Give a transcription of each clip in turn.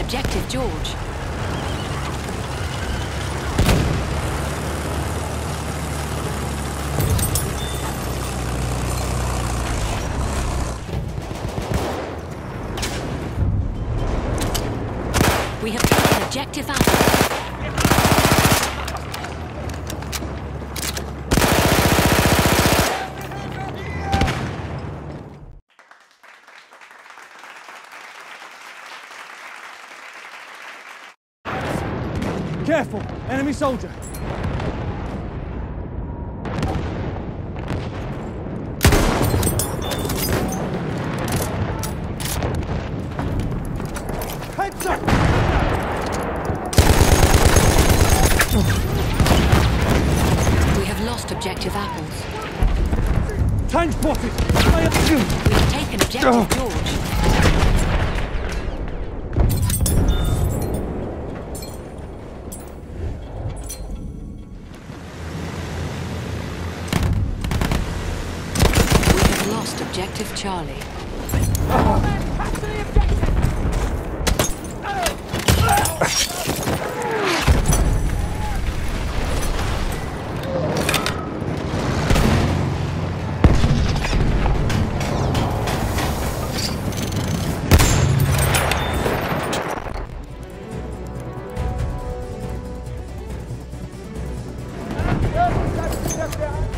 objective George. We have taken objective Alpha. Careful! Enemy soldier! Heads up! We have lost objective Apples. Tank spotted! We have taken objective oh. George. Objective Charlie. We've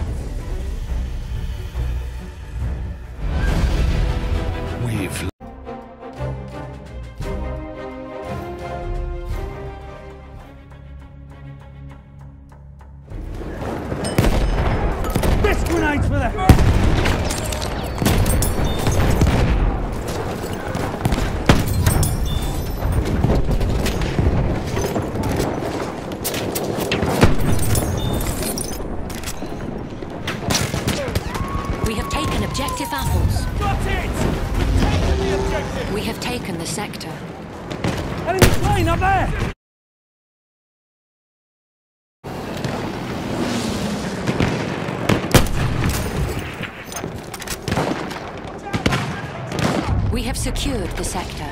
grenade's for them! We have taken objective Apples. Got it! Taking the objective! We have taken the sector. Enemy plane up there! We have secured the sector.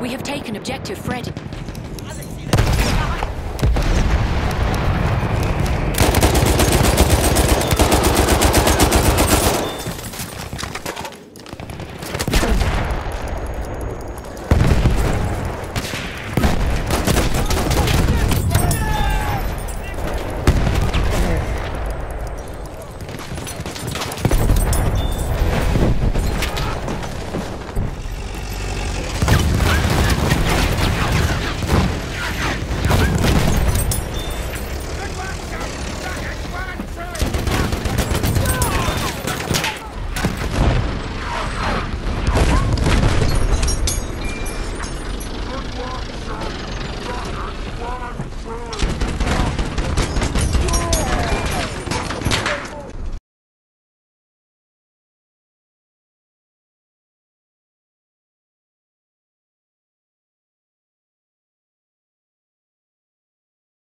We have taken objective Fred.